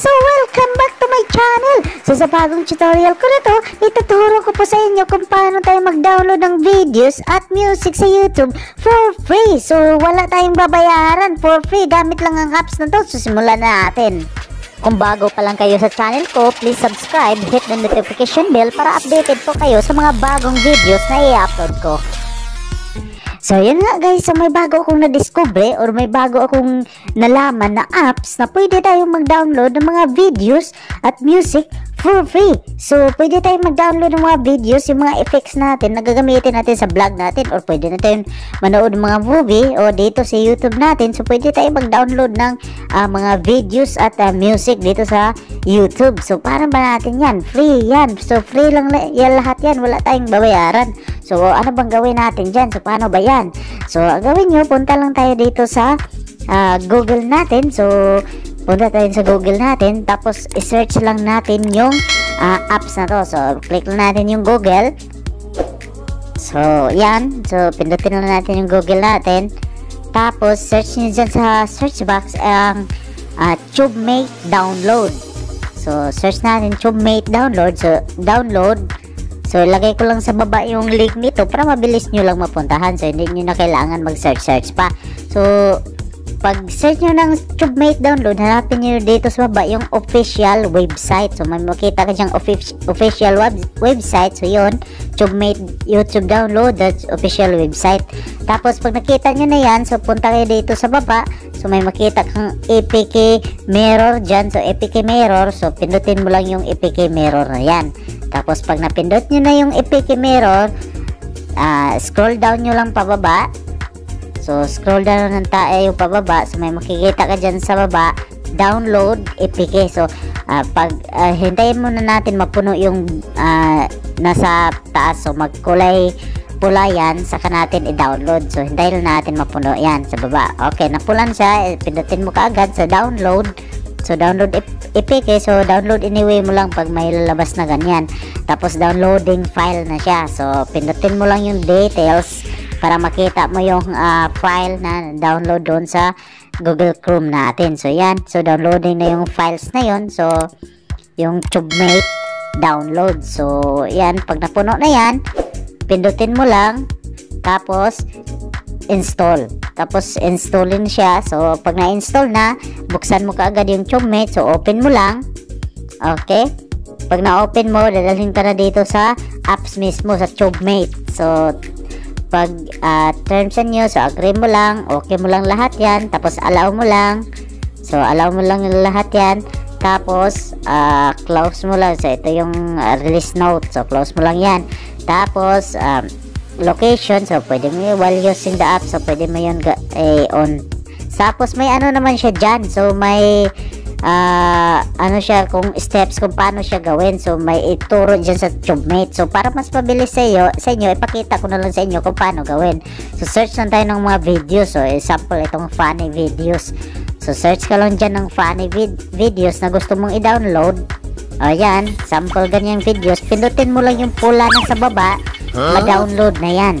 So, welcome back to my channel! So, sa bagong tutorial ko na to, ituturo ko po sa inyo kung paano tayo mag-download ng videos at music sa YouTube for free. So, wala tayong babayaran for free. Gamit lang ang apps na to. So, simulan na natin. Kung bago pa lang kayo sa channel ko, please subscribe, hit the notification bell para updated po kayo sa mga bagong videos na i-upload ko. So, yun nga guys. So, may bago akong na-discover or may bago akong nalaman na apps na pwede tayong mag-download ng mga videos at music for free. So, pwede tayong mag-download ng mga videos, yung mga effects natin na gagamitin natin sa vlog natin or pwede natin manood ng mga movie o dito sa YouTube natin. So, pwede tayong mag-download ng uh, mga videos at uh, music dito sa YouTube. So, para ba natin yan? Free yan. So, free lang yan lahat yan. Wala tayong babayaran. So, ano bang gawin natin dyan? So, paano ba yan? So, gawin nyo, punta lang tayo dito sa uh, Google natin. So, punta tayo sa Google natin. Tapos, search lang natin yung uh, apps na to. So, click lang natin yung Google. So, yan. So, pindutin lang natin yung Google natin. Tapos, search nyo dyan sa search box ang uh, TubeMate Download. So, search natin TubeMate Download. So, download. So, lagay ko lang sa baba yung link nito para mabilis nyo lang mapuntahan. So, hindi nyo na kailangan mag-search-search pa. So, pag search nyo ng TubeMate download, hanapin nyo dito sa baba yung official website. So, may makita ka dyang official web website. So, yun, TubeMate YouTube download, that's official website. Tapos, pag nakita nyo na yan, so, punta kayo dito sa baba. So, may makita kang APK mirror dyan. So, APK mirror. So, pindutin mo lang yung APK mirror na yan. Tapos pag napindot nyo na yung EPK mirror, uh, scroll down nyo lang pababa. So scroll down ng yung pababa. So may makikita ka dyan sa baba, download EPK. So uh, pag uh, hintayin muna natin mapuno yung uh, nasa taas. So magkulay pula yan, saka natin i-download. So hintayin natin mapuno yan sa baba. Okay, napulan siya. Pindutin mo kaagad sa download. So download APK. So, download anyway mo lang pag may lalabas na ganyan. Tapos, downloading file na siya. So, pindutin mo lang yung details para makita mo yung uh, file na download doon sa Google Chrome natin. So, yan. So, downloading na yung files na yon So, yung TubeMate download. So, yan. Pag napuno na yan, pindutin mo lang. Tapos, install. Tapos, installin siya. So, pag na-install na, buksan mo kaagad yung TubeMate. So, open mo lang. Okay? Pag na-open mo, dadalhin ka na dito sa apps mismo, sa TubeMate. So, pag uh, terms and news, so agree mo lang, okay mo lang lahat yan. Tapos, allow mo lang. So, allow mo lang lahat yan. Tapos, uh, close mo lang. So, ito yung uh, release note. So, close mo lang yan. Tapos, um, location so pwede mo yun while using the app so pwede mo yun eh, on tapos may ano naman siya dyan so may uh, ano siya kung steps kung paano siya gawin so may ituro dyan sa TubeMate so para mas mabilis sa iyo sa inyo ipakita ko na lang sa inyo kung paano gawin so search lang tayo ng mga videos so example itong funny videos so search ka lang dyan ng funny vid videos na gusto mong i-download Ayan, sample ganyang videos. Pindutin mo lang yung pula na sa baba, huh? ma-download na yan.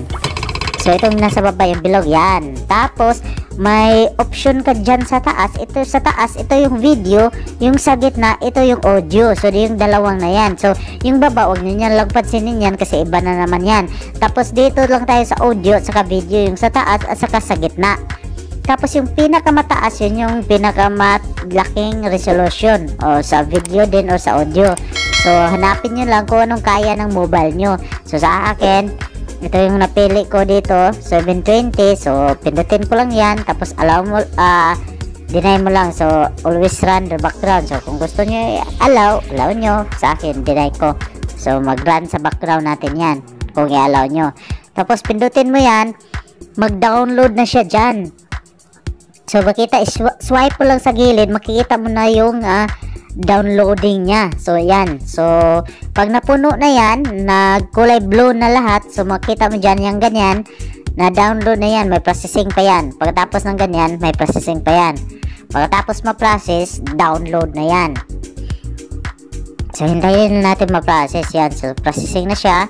So, itong nasa baba yung bilog, yan. Tapos, may option ka dyan sa taas. Ito sa taas, ito yung video. Yung sa gitna, ito yung audio. So, yung dalawang na yan. So, yung baba, huwag nyo yan lang pansinin yan kasi iba na naman yan. Tapos, dito lang tayo sa audio at saka video. Yung sa taas at saka sa gitna. Tapos yung pinakamataas yun yung pinakamalaking resolution o sa video din o sa audio. So hanapin nyo lang kung anong kaya ng mobile nyo. So sa akin, ito yung napili ko dito, 720. So pindutin ko lang yan. Tapos allow mo, uh, deny mo lang. So always run the background. So kung gusto nyo allow, allow nyo. Sa akin, deny ko. So mag-run sa background natin yan. Kung i-allow nyo. Tapos pindutin mo yan, mag-download na siya dyan. So, makita, swipe mo lang sa gilid, makikita mo na yung uh, downloading niya. So, yan. So, pag napuno na yan, nagkulay blue na lahat, so makita mo dyan yung ganyan, na download na yan, may processing pa yan. Pagkatapos ng ganyan, may processing pa yan. Pagkatapos ma-process, download na yan. So, hintayin na natin ma-process yan. So, processing na siya.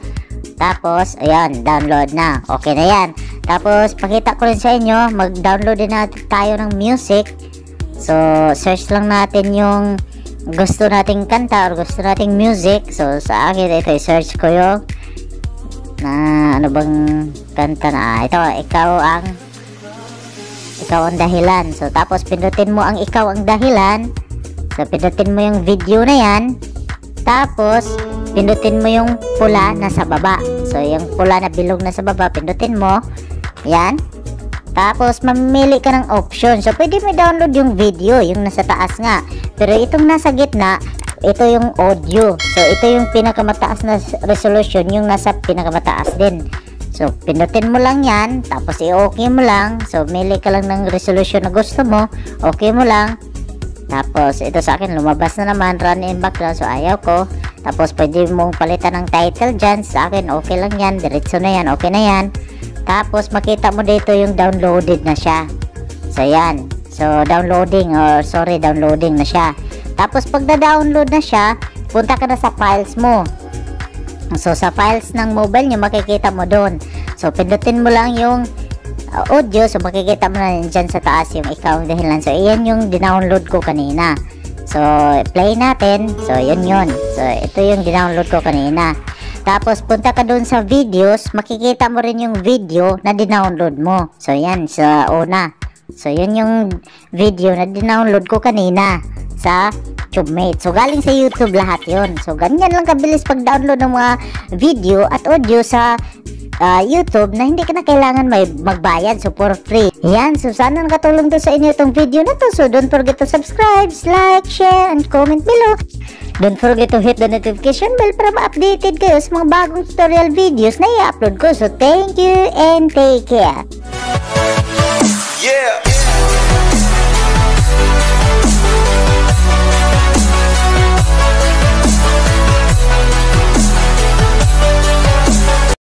Tapos, ayan, download na. Okay na yan. Tapos, pakita ko rin sa inyo, mag-download din natin tayo ng music. So, search lang natin yung gusto nating kanta or gusto nating music. So, sa akin, ito, search ko yung na ano bang kanta na ito ikaw ang ikaw ang dahilan. So tapos pindutin mo ang ikaw ang dahilan. So pindutin mo yung video na yan. Tapos pindutin mo yung pula na sa baba. So yung pula na bilog na sa baba pindutin mo. Yan tapos mamili ka ng option so pwede mo download yung video yung nasa taas nga pero itong nasa gitna ito yung audio. So, ito yung pinakamataas na resolution, yung nasa pinakamataas din. So, pindutin mo lang yan, tapos i-okay mo lang. So, mili ka lang ng resolution na gusto mo, okay mo lang. Tapos, ito sa akin, lumabas na naman, run in background, so ayaw ko. Tapos, pwede mong palitan ng title dyan. Sa akin, okay lang yan, diretso na yan, okay na yan. Tapos, makita mo dito yung downloaded na siya. So, yan. So, downloading, or sorry, downloading na siya. Tapos pag na-download na siya, punta ka na sa files mo. So sa files ng mobile nyo, makikita mo doon. So pindutin mo lang yung uh, audio, so makikita mo na dyan sa taas yung ikaw dahilan. So iyan yung dinownload ko kanina. So play natin. So yun yun. So ito yung dinownload ko kanina. Tapos punta ka doon sa videos, makikita mo rin yung video na dinownload mo. So yan sa una. So yun yung video na dinownload ko kanina sa TubeMate. So, galing sa YouTube lahat yon So, ganyan lang kabilis pag-download ng mga video at audio sa uh, YouTube na hindi ka na kailangan may magbayad. So, for free. Yan. So, sana nakatulong to sa inyo itong video na to. So, don't forget to subscribe, like, share, and comment below. Don't forget to hit the notification bell para ma-updated kayo sa mga bagong tutorial videos na i-upload ko. So, thank you and take care. Yeah!